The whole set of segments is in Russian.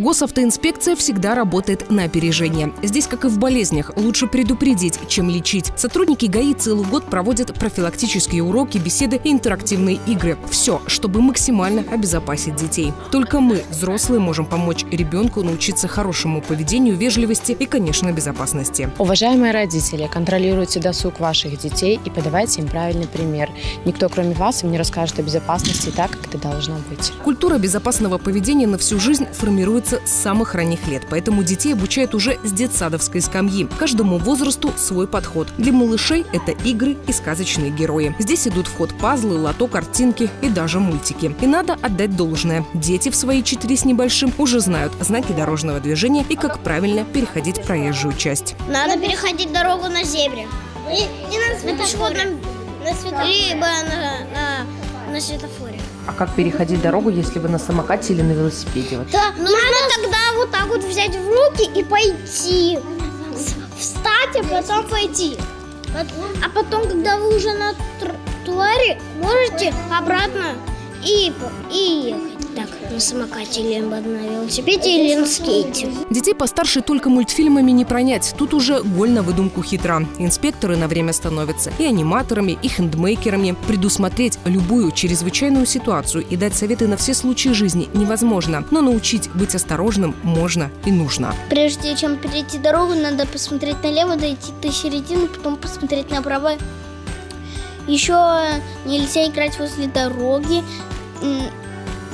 Госавтоинспекция всегда работает на опережение. Здесь, как и в болезнях, лучше предупредить, чем лечить. Сотрудники ГАИ целый год проводят профилактические уроки, беседы и интерактивные игры. Все, чтобы максимально обезопасить детей. Только мы, взрослые, можем помочь ребенку научиться хорошему поведению, вежливости и, конечно, безопасности. Уважаемые родители, контролируйте досуг ваших детей и подавайте им правильный пример. Никто, кроме вас, им не расскажет о безопасности так, как это должно быть. Культура безопасного поведения на всю жизнь формируется с самых ранних лет, поэтому детей обучают уже с детсадовской скамьи. Каждому возрасту свой подход. Для малышей это игры и сказочные герои. Здесь идут в ход пазлы, лото, картинки и даже мультики. И надо отдать должное. Дети в свои четыре с небольшим уже знают знаки дорожного движения и как правильно переходить проезжую часть. Надо переходить дорогу на зебре. И, и на, на пешеходном, на светофоре. либо на, на, на светофоре. А как переходить дорогу, если вы на самокате или на велосипеде? Да, нужно тогда вот так вот взять в руки и пойти. Встать, а потом пойти. А потом, когда вы уже на тротуаре, можете обратно и, и ехать. Так, на самокате, либо на велосипеде или на скейте. Детей постарше только мультфильмами не пронять. Тут уже голь на выдумку хитра. Инспекторы на время становятся и аниматорами, и хендмейкерами. Предусмотреть любую чрезвычайную ситуацию и дать советы на все случаи жизни невозможно. Но научить быть осторожным можно и нужно. Прежде чем перейти дорогу, надо посмотреть налево, дойти до середины, потом посмотреть направо. Еще нельзя играть возле дороги,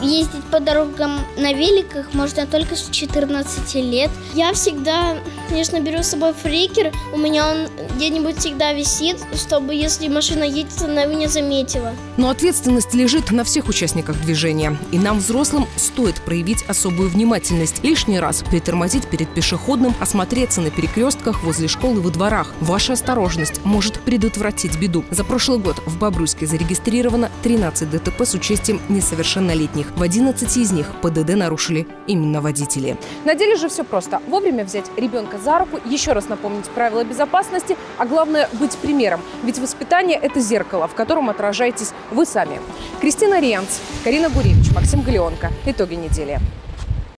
ездить по дорогам на великах можно только с 14 лет. Я всегда, конечно, беру с собой фрикер. У меня он где-нибудь всегда висит, чтобы, если машина едет, она его не заметила. Но ответственность лежит на всех участниках движения. И нам, взрослым, стоит проявить особую внимательность. Лишний раз притормозить перед пешеходным, осмотреться на перекрестках, возле школы, во дворах. Ваша осторожность может предотвратить беду. За прошлый год в Бобруйске зарегистрировано 13 ДТП с участием несовершеннолетних. В 11 из них ПДД нарушили именно водители. На деле же все просто. Вовремя взять ребенка за руку, еще раз напомнить правила безопасности, а главное быть примером. Ведь воспитание – это зеркало, в котором отражаетесь вы сами. Кристина Рианц, Карина Гуревич, Максим Галеонко. Итоги недели.